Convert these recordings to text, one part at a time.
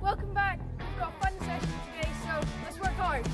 welcome back. We've got a fun session today, so let's work hard.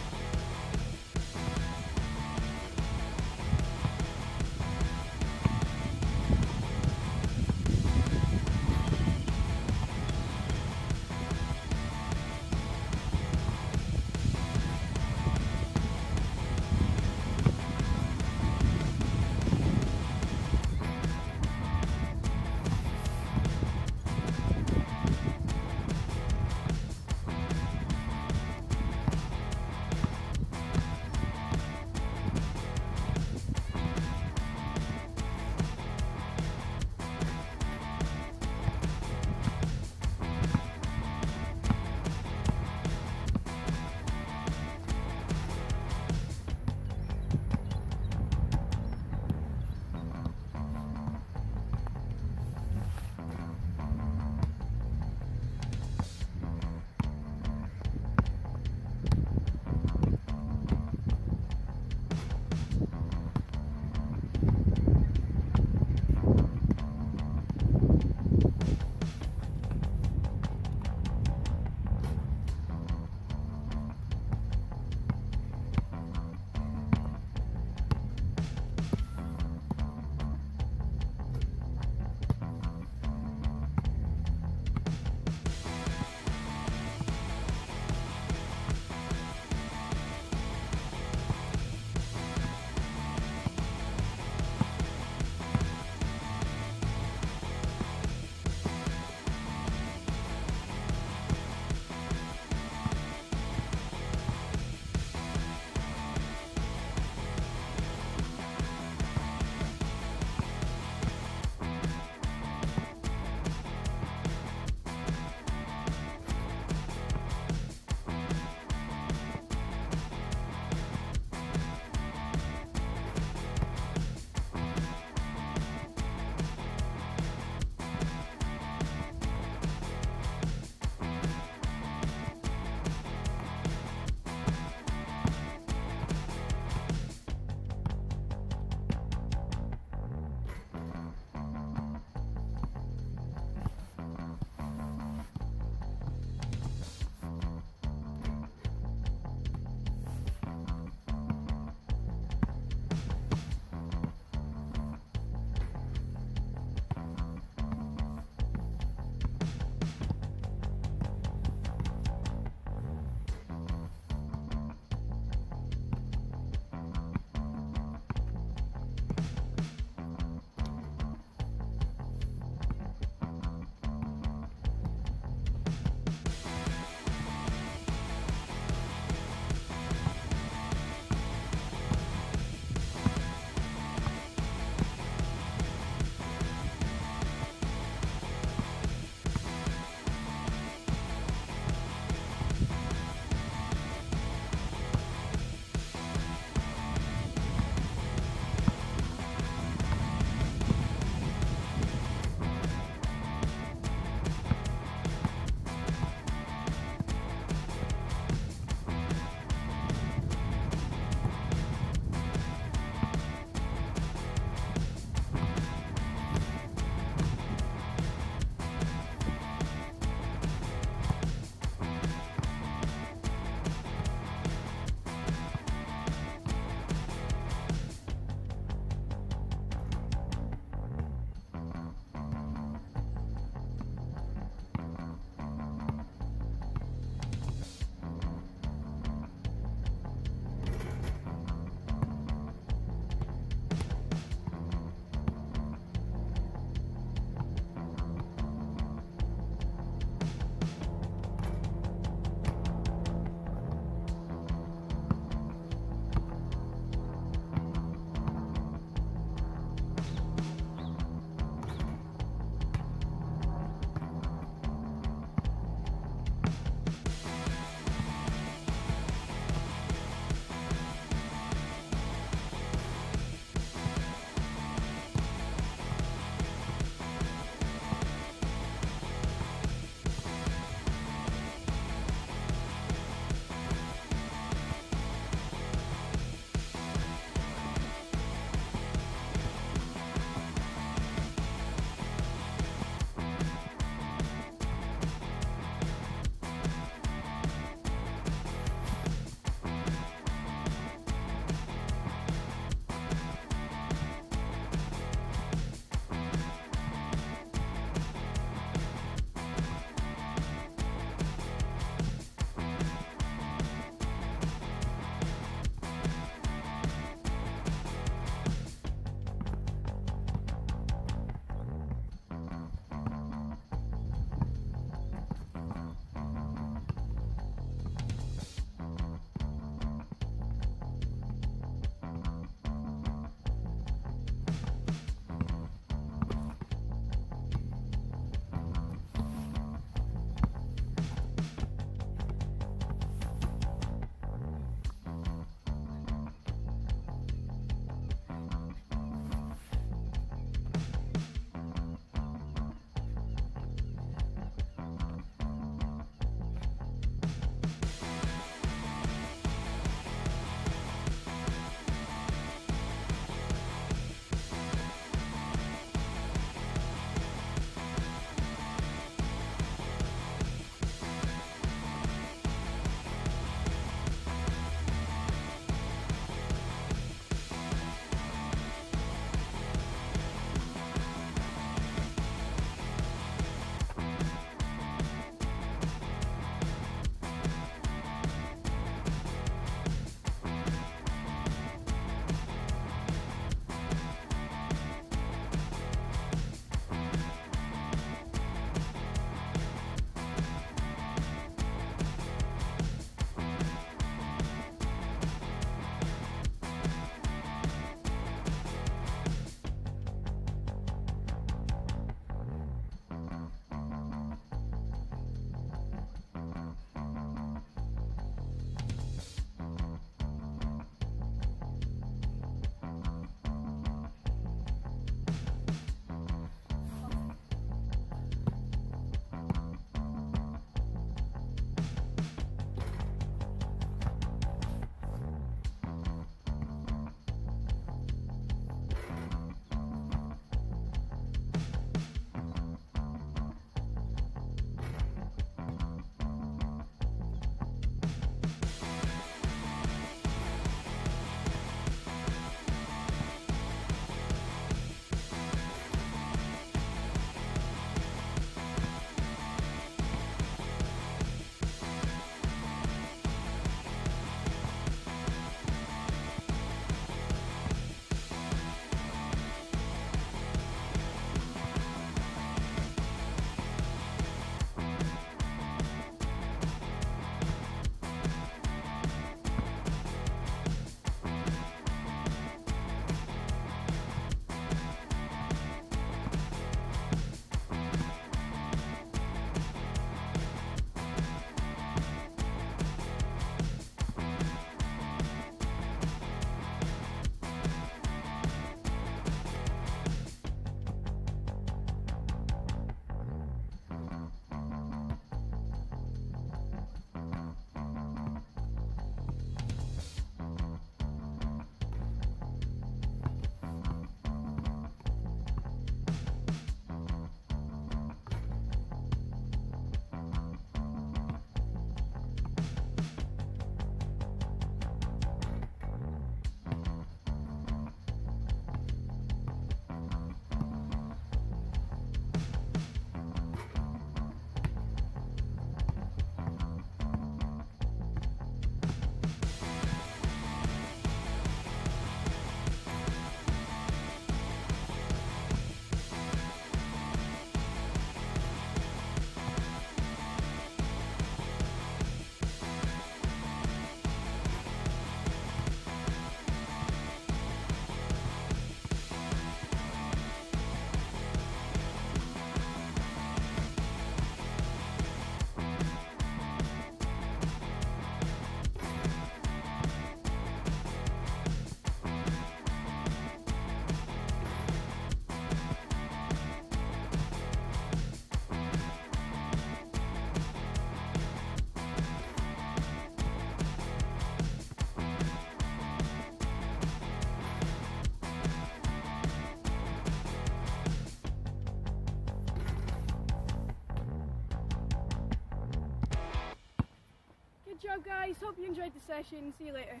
Session. See you later.